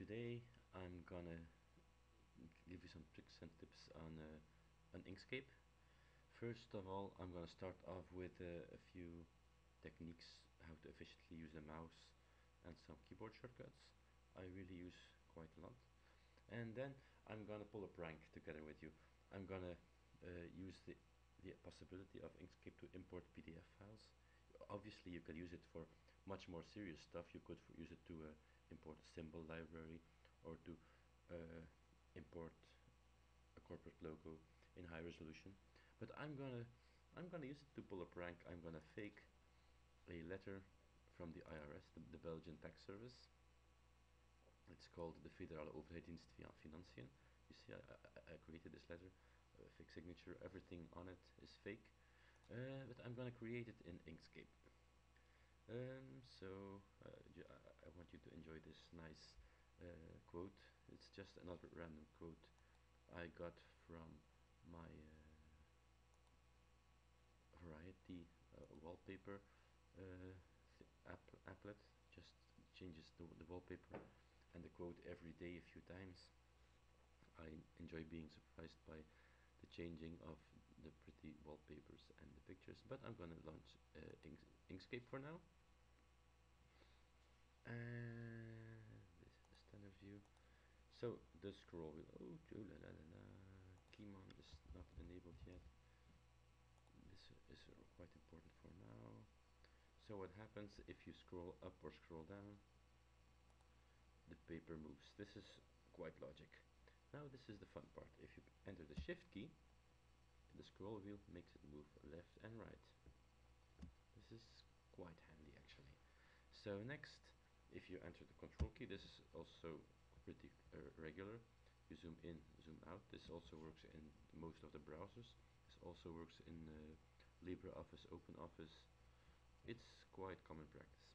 today I'm gonna give you some tricks and tips on uh, an Inkscape. First of all, I'm gonna start off with uh, a few techniques how to efficiently use the mouse and some keyboard shortcuts. I really use quite a lot. And then I'm gonna pull a prank together with you. I'm gonna uh, use the the possibility of Inkscape to import PDF files. Obviously, you could use it for much more serious stuff. You could use it to uh, import a symbol library or to uh, import a corporate logo in high resolution. But I'm gonna I'm gonna use it to pull a prank. I'm gonna fake a letter from the IRS, the, the Belgian tax service. It's called the Federale Overheidsdienst Financiën. You see, I, I, I created this letter, a fake signature, everything on it is fake. Uh, but I'm gonna create it in Inkscape. Um, so uh, I, want you to enjoy this nice uh, quote. It's just another random quote I got from my uh, variety uh, wallpaper uh, app applet. Just changes the, the wallpaper and the quote every day a few times. I enjoy being surprised by the changing of the pretty wallpapers and the pictures but I'm gonna launch uh, Inks Inkscape for now and this is the standard view. So the scroll wheel oh la la la la. Keymon is not enabled yet. This is quite important for now. So what happens if you scroll up or scroll down? The paper moves. This is quite logic. Now this is the fun part. If you enter the shift key, the scroll wheel makes it move left and right. This is quite handy actually. So next, if you enter the control key, this is also pretty uh, regular. You zoom in, zoom out. This also works in most of the browsers. This also works in uh, LibreOffice, OpenOffice. It's quite common practice.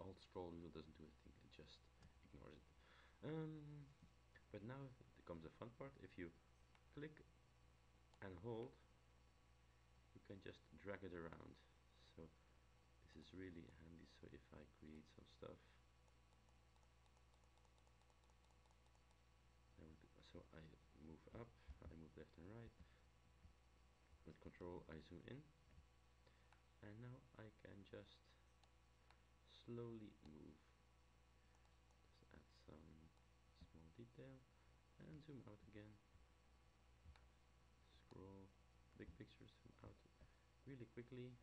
Alt scroll wheel doesn't do anything, it just ignores it. Um, but now comes the fun part. If you click and hold, you can just drag it around. So this is really handy. So if I create some stuff, so I move up, I move left and right. With control I zoom in and now I can just slowly move. Let's add some small detail and zoom out again scroll big picture zoom out really quickly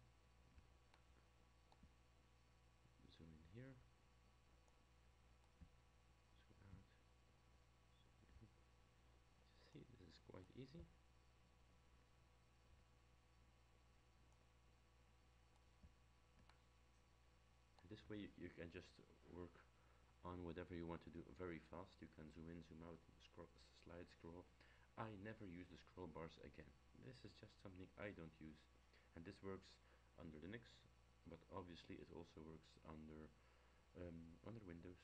zoom in here. See this is quite easy. This way you, you can just work on whatever you want to do very fast. You can zoom in zoom out scroll, slide scroll. I never use the scroll bars again. This is just something I don't use. And this works under Linux but obviously it also works under um, under Windows.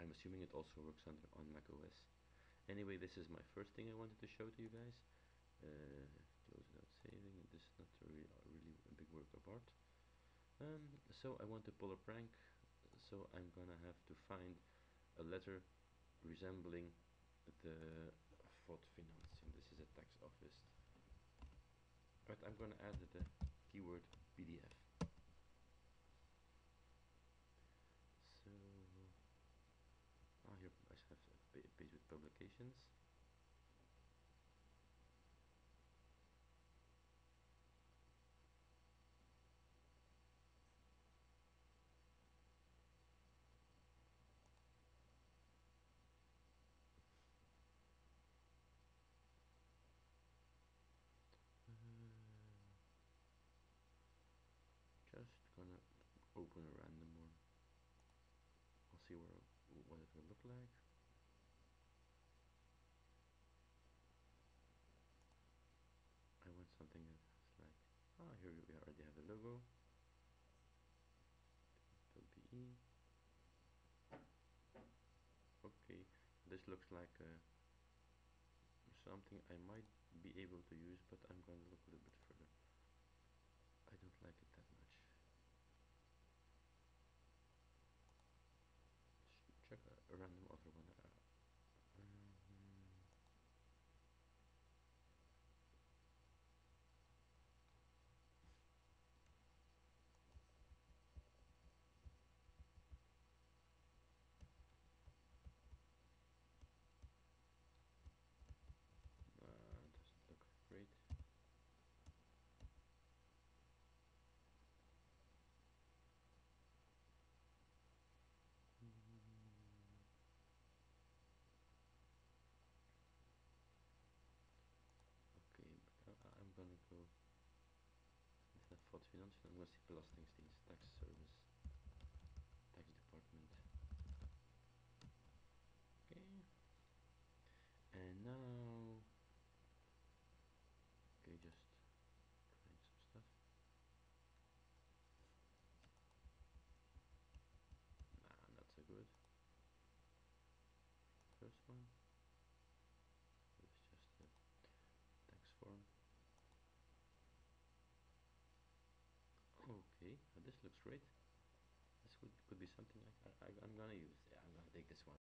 I'm assuming it also works under on Mac OS anyway this is my first thing I wanted to show to you guys. Uh, close without saving this is not really, really a big work of art. Um, so I want to pull a prank. So I'm gonna have to find a letter resembling the FOD Financiën. This is a tax office. But I'm gonna add the keyword PDF so ah, here I have a page with publications mm-hmm. just gonna open a random one. I'll see where what it will look like I want something that's like ah here we already have the logo .be okay this looks like uh, something I might be able to use but I'm going to look a little bit further. I don't like it that much check a, a random I'm gonna see Belastingdienst, tax service, tax department. Okay. And now, okay, just trying some stuff. Nah, not so good. First one. It's just a tax form. Okay, this looks great. This could, could be something I, I, I'm gonna use. I'm gonna take this one.